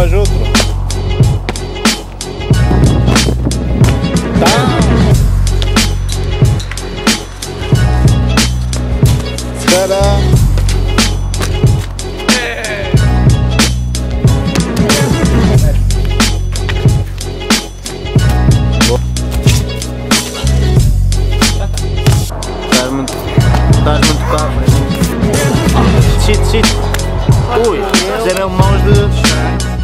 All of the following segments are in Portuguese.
faz outro. Tá. Espera. Estás muito. Caro. Shit, shit. Ui, mesmo mãos de.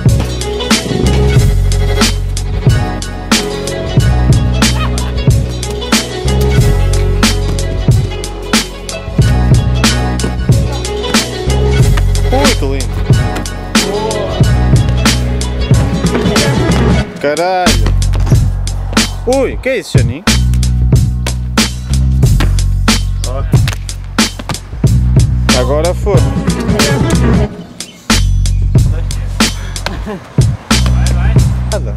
Caralho. Ui, que é isso, Janinho? Agora foi. Nada.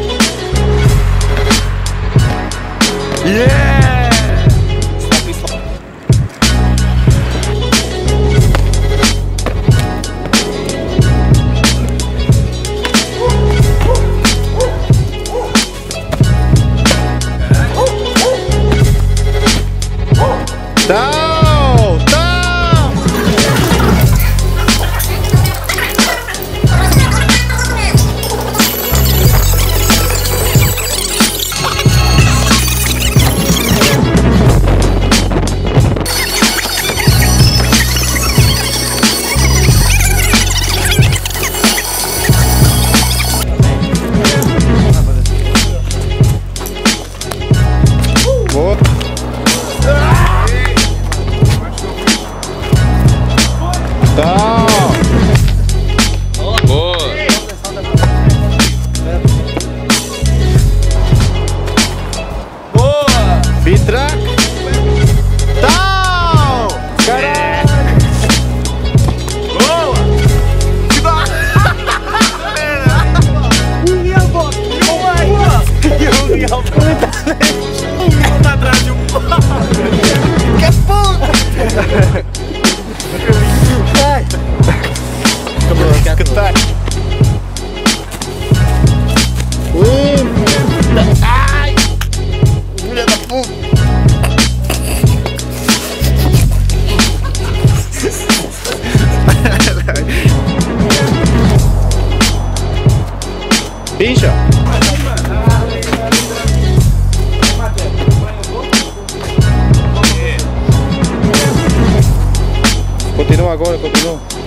Ah! Tau! Boa! Boa! Bitrack! Limpo! Ai! Filha da puta! Pincha! Continua agora, continua.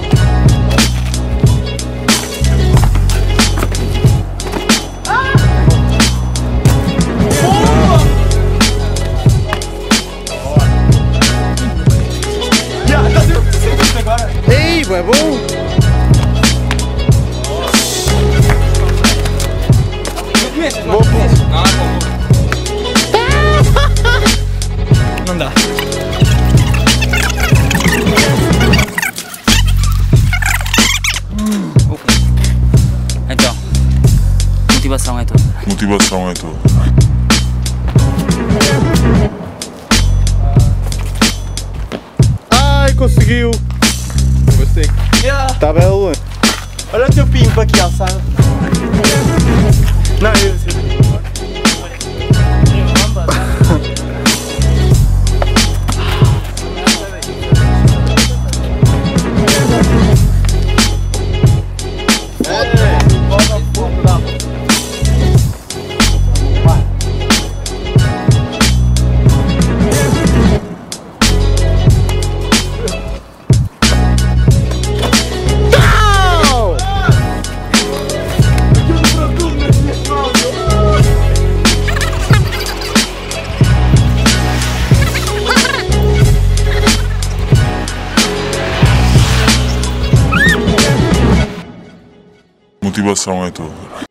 Conseguiu! Gostei. Tá belo? Olha o teu pimpo aqui, ó, sabe? Não, eu motivação é tudo.